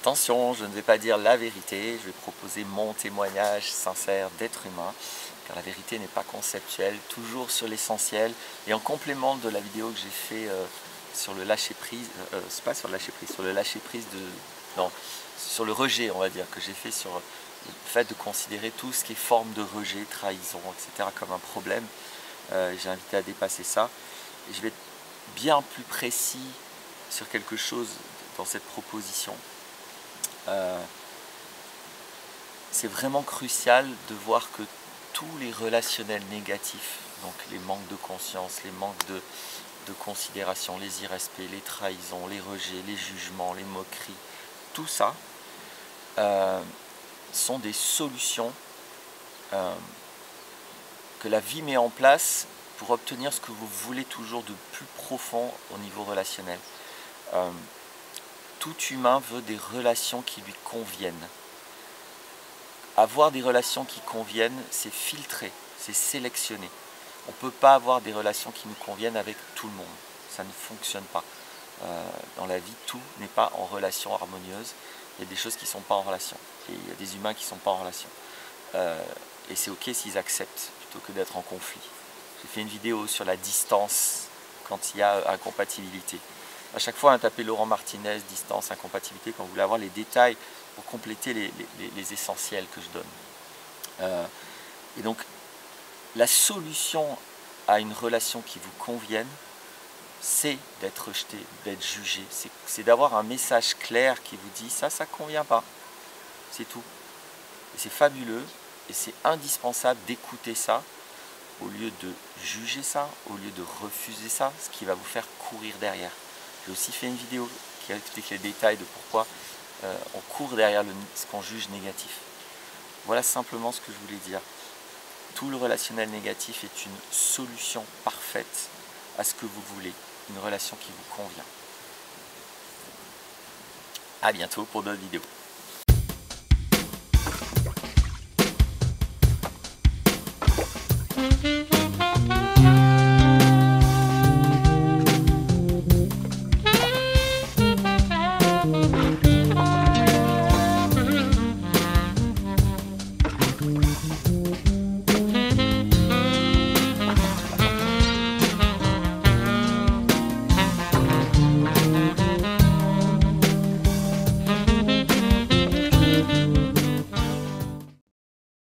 Attention, je ne vais pas dire la vérité, je vais proposer mon témoignage sincère d'être humain, car la vérité n'est pas conceptuelle, toujours sur l'essentiel, et en complément de la vidéo que j'ai fait euh, sur le lâcher prise, euh, euh, c'est pas sur le lâcher prise, sur le lâcher prise de, non, sur le rejet, on va dire, que j'ai fait sur le fait de considérer tout ce qui est forme de rejet, trahison, etc. comme un problème. j'ai invité à dépasser ça, et je vais être bien plus précis sur quelque chose dans cette proposition. Euh, c'est vraiment crucial de voir que tous les relationnels négatifs, donc les manques de conscience, les manques de, considération, les irrespects, les trahisons, les rejets, les jugements, les moqueries, tout ça euh, sont des solutions euh, que la vie met en place pour obtenir ce que vous voulez toujours de plus profond au niveau relationnel tout humain veut des relations qui lui conviennent. Avoir des relations qui conviennent, c'est filtrer, c'est sélectionner. On ne peut pas avoir des relations qui nous conviennent avec tout le monde. Ça ne fonctionne pas. Euh, dans la vie, tout n'est pas en relation harmonieuse. Il y a des choses qui ne sont pas en relation. Il y a des humains qui ne sont pas en relation. Euh, et c'est ok s'ils acceptent plutôt que d'être en conflit. J'ai fait une vidéo sur la distance quand il y a incompatibilité. À chaque fois, un tapez Laurent Martinez, distance, incompatibilité, quand vous voulez avoir les détails pour compléter les, essentiels que je donne. Euh, et donc, la solution à une relation qui vous convienne, c'est d'être rejeté, d'être jugé. C'est d'avoir un message clair qui vous dit ça, ça ne convient pas. C'est tout. Et c'est fabuleux et c'est indispensable d'écouter ça au lieu de juger ça, au lieu de refuser ça, ce qui va vous faire courir derrière. J'ai aussi fait une vidéo qui explique les détails de pourquoi euh, on court derrière ce qu'on juge négatif. Voilà simplement ce que je voulais dire. Tout le relationnel négatif est une solution parfaite à ce que vous voulez, une relation qui vous convient. A bientôt pour d'autres vidéos. Mm-hmm.